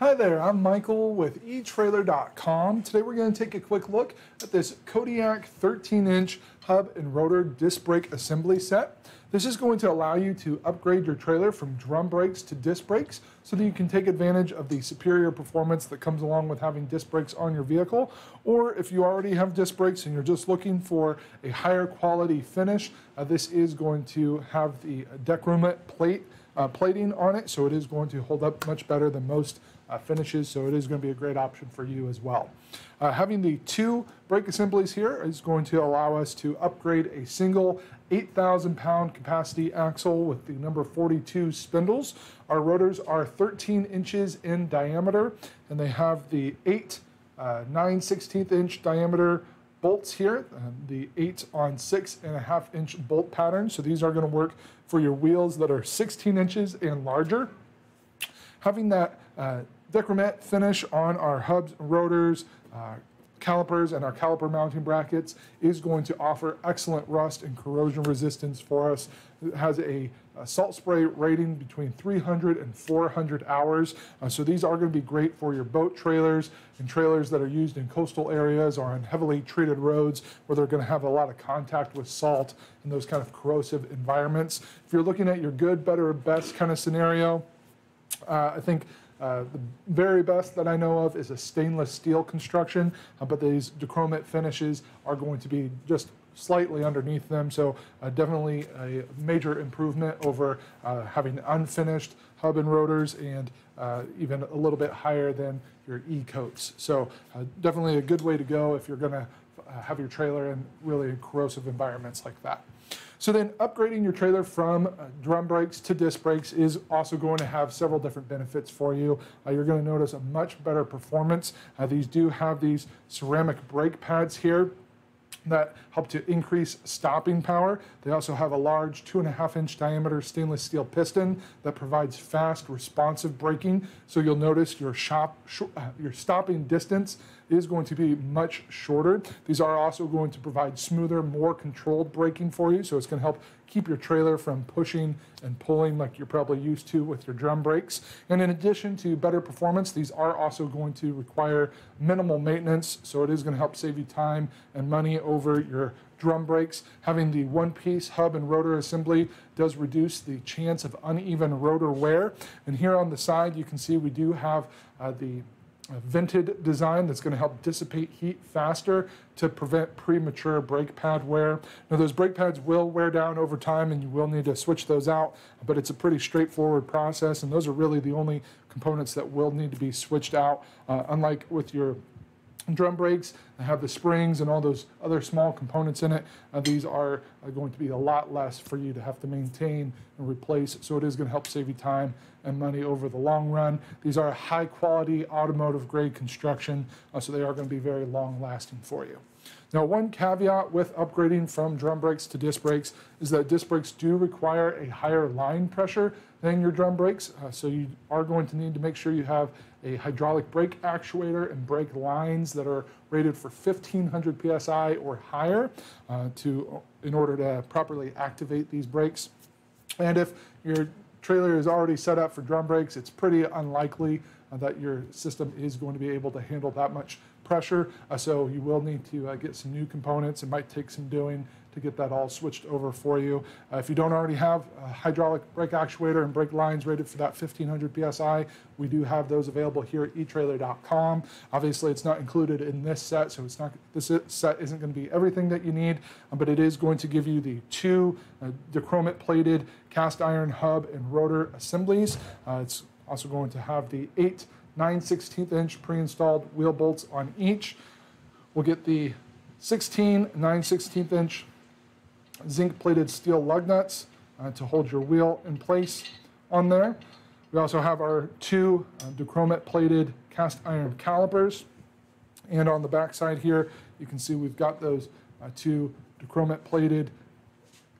Hi there, I'm Michael with eTrailer.com. Today we're going to take a quick look at this Kodiak 13 inch hub and rotor disc brake assembly set. This is going to allow you to upgrade your trailer from drum brakes to disc brakes so that you can take advantage of the superior performance that comes along with having disc brakes on your vehicle. Or if you already have disc brakes and you're just looking for a higher quality finish, uh, this is going to have the Dacromet plate uh, plating on it, so it is going to hold up much better than most uh, finishes, so it is going to be a great option for you as well. Uh, having the two brake assemblies here is going to allow us to upgrade a single 8,000 pound capacity axle with the number 42 spindles. Our rotors are 13 inches in diameter, and they have the 8 uh, 9 16th inch diameter bolts here, the 8 on 6 and a half inch bolt pattern. So these are going to work for your wheels that are 16 inches and larger. Having that uh, Dacromet finish on our hubs rotors, uh, calipers and our caliper mounting brackets is going to offer excellent rust and corrosion resistance for us. It has a, a salt spray rating between 300 and 400 hours. Uh, so these are going to be great for your boat trailers and trailers that are used in coastal areas or on heavily treated roads where they're going to have a lot of contact with salt in those kind of corrosive environments. If you're looking at your good, better, best kind of scenario, uh, I think uh, the very best that I know of is a stainless steel construction, uh, but these Dacromet finishes are going to be just slightly underneath them. So uh, definitely a major improvement over uh, having unfinished hub and rotors and uh, even a little bit higher than your E-coats. So definitely a good way to go if you're going to have your trailer in really corrosive environments like that. So then upgrading your trailer from uh, drum brakes to disc brakes is also going to have several different benefits for you. Uh, you're going to notice a much better performance. Uh, these do have these ceramic brake pads here that help to increase stopping power. They also have a large two and a half inch diameter stainless steel piston that provides fast responsive braking. So you'll notice your shop, uh, your stopping distance is going to be much shorter. These are also going to provide smoother, more controlled braking for you. So it's going to help keep your trailer from pushing and pulling like you're probably used to with your drum brakes. And in addition to better performance, these are also going to require minimal maintenance. So it is going to help save you time and money over your drum brakes. Having the one-piece hub and rotor assembly does reduce the chance of uneven rotor wear. And here on the side, you can see we do have uh, the vented design that's going to help dissipate heat faster to prevent premature brake pad wear. Now those brake pads will wear down over time and you will need to switch those out, but it's a pretty straightforward process and those are really the only components that will need to be switched out. Uh, unlike with your drum brakes that have the springs and all those other small components in it. Uh, these are, are going to be a lot less for you to have to maintain and replace. So it is going to help save you time and money over the long run. These are high quality automotive grade construction, uh, so they are going to be very long lasting for you. Now, one caveat with upgrading from drum brakes to disc brakes is that disc brakes do require a higher line pressure than your drum brakes. Uh, so you are going to need to make sure you have a hydraulic brake actuator and brake lines that are rated for 1500 psi or higher uh, to in order to properly activate these brakes. And if your trailer is already set up for drum brakes, it's pretty unlikely uh, that your system is going to be able to handle that much pressure. Uh, so you will need to uh, get some new components. It might take some doing to get that all switched over for you. Uh, if you don't already have a hydraulic brake actuator and brake lines rated for that 1500 PSI, we do have those available here at eTrailer.com. Obviously, it's not included in this set, so it's not this set isn't going to be everything that you need, uh, but it is going to give you the two uh, plated cast iron hub and rotor assemblies. Uh, it's also going to have the eight 9 16th inch pre-installed wheel bolts on each. We'll get the 16 9 16th inch zinc plated steel lug nuts uh, to hold your wheel in place on there. We also have our two uh, Dacromet plated cast iron calipers. And on the back side here, you can see we've got those uh, two Dacromet plated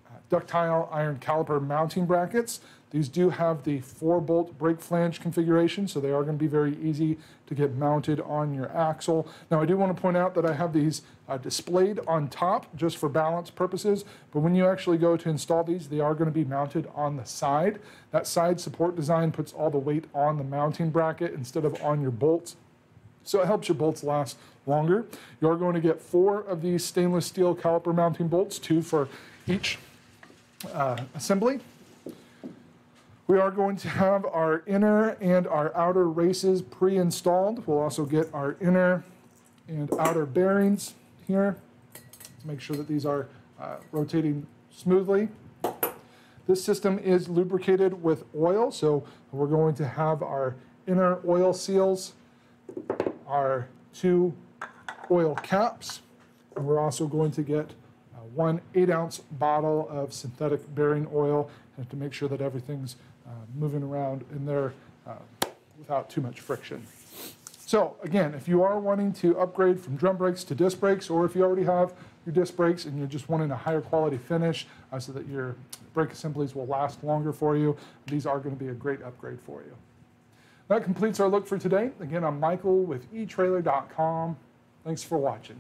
uh, ductile iron caliper mounting brackets These do have the four bolt brake flange configuration, so they are going to be very easy to get mounted on your axle. Now I do want to point out that I have these uh, displayed on top just for balance purposes, but when you actually go to install these, they are going to be mounted on the side. That side support design puts all the weight on the mounting bracket instead of on your bolts. So it helps your bolts last longer. You're going to get four of these stainless steel caliper mounting bolts, two for each uh, assembly. We are going to have our inner and our outer races pre-installed. We'll also get our inner and outer bearings here to make sure that these are uh, rotating smoothly. This system is lubricated with oil, so we're going to have our inner oil seals, our two oil caps, and we're also going to get uh, one eight ounce bottle of synthetic bearing oil and to make sure that everything's moving around in there uh, without too much friction. So again, if you are wanting to upgrade from drum brakes to disc brakes, or if you already have your disc brakes and you're just wanting a higher quality finish uh, so that your brake assemblies will last longer for you, these are going to be a great upgrade for you. That completes our look for today. Again, I'm Michael with eTrailer.com. Thanks for watching.